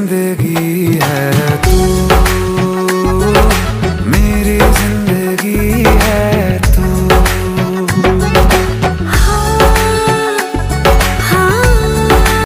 जिंदगी